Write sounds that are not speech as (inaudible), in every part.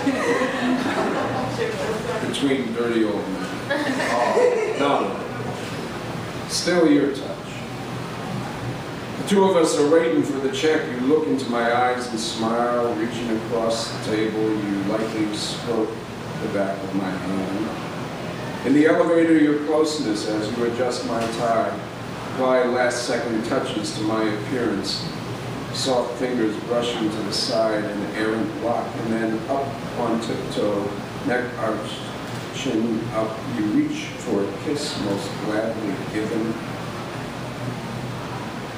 (laughs) between dirty old men. Oh, no. Still your touch. The two of us are waiting for the check. You look into my eyes and smile, reaching across the table. You lightly stroke the back of my hand. In the elevator, your closeness as you adjust my tie, apply last second touches to my appearance. Soft fingers brushing to the side, an errant lock, and then up on tiptoe, neck arched, chin up, you reach for a kiss most gladly given.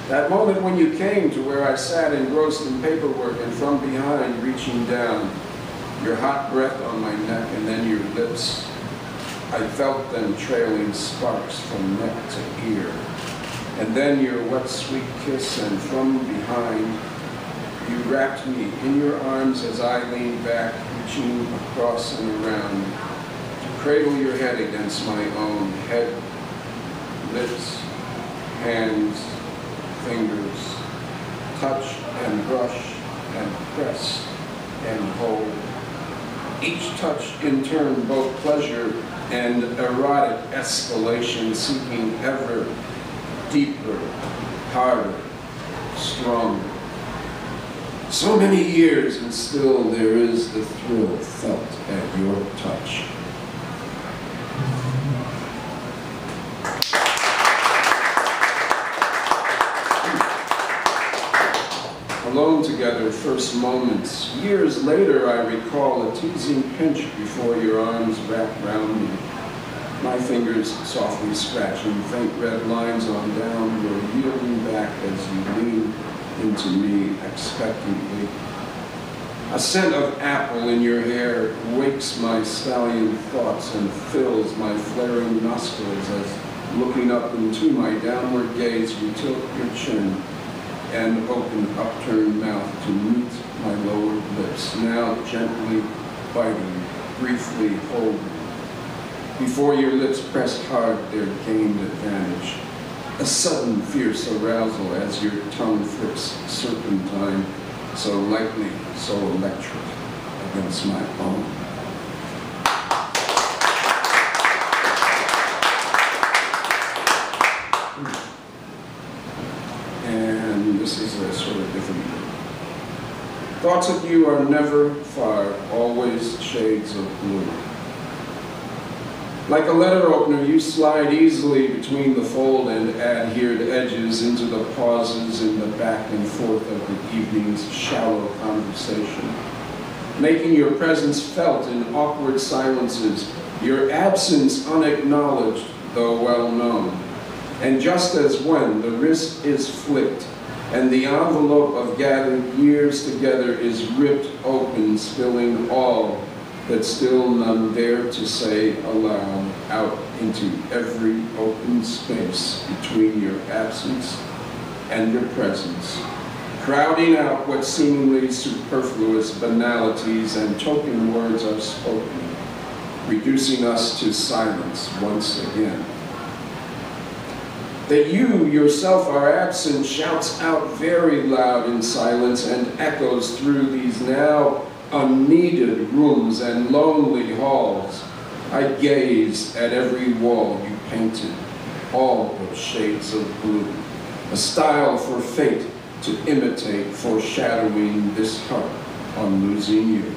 That moment when you came to where I sat engrossed in paperwork and from behind reaching down, your hot breath on my neck and then your lips, I felt them trailing sparks from neck to ear. And then your wet, sweet kiss, and from behind, you wrapped me in your arms as I leaned back, reaching across and around to Cradle your head against my own head, lips, hands, fingers. Touch and brush and press and hold. Each touch in turn both pleasure and erotic escalation, seeking ever deeper, harder, stronger. So many years and still there is the thrill felt at your touch. alone together, first moments. Years later, I recall a teasing pinch before your arms wrapped round me. My fingers softly scratching faint red lines on down, your yielding back as you lean into me expectantly. A scent of apple in your hair wakes my stallion thoughts and fills my flaring nostrils as looking up into my downward gaze you tilt your chin and open upturned mouth to meet my lowered lips, now gently biting, briefly holding. Before your lips pressed hard their gained advantage, a sudden fierce arousal as your tongue flips serpentine, so lightly, so electric, against my own. And this is a sort of different Thoughts of you are never far, always shades of blue. Like a letter opener, you slide easily between the fold and adhered edges into the pauses in the back and forth of the evening's shallow conversation, making your presence felt in awkward silences, your absence unacknowledged, though well known. And just as when the wrist is flicked and the envelope of gathered years together is ripped open, spilling all that still none dare to say aloud out into every open space between your absence and your presence, crowding out what seemingly superfluous banalities and token words are spoken, reducing us to silence once again. That you yourself are absent shouts out very loud in silence and echoes through these now unneeded rooms and lonely halls. I gaze at every wall you painted, all but shades of blue, a style for fate to imitate, foreshadowing this heart on losing you.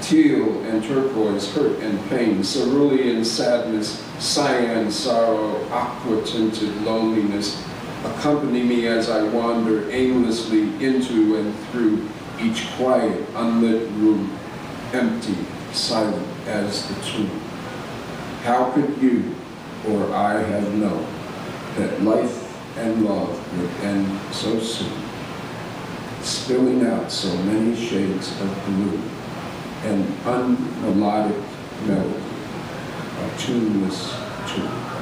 Teal and turquoise, hurt and pain, cerulean sadness, cyan sorrow, aqua-tinted loneliness, accompany me as I wander aimlessly into and through each quiet, unlit room, empty, silent as the tomb. How could you or I have known that life and love would end so soon, spilling out so many shades of blue an unmelodic melody, a tuneless tune.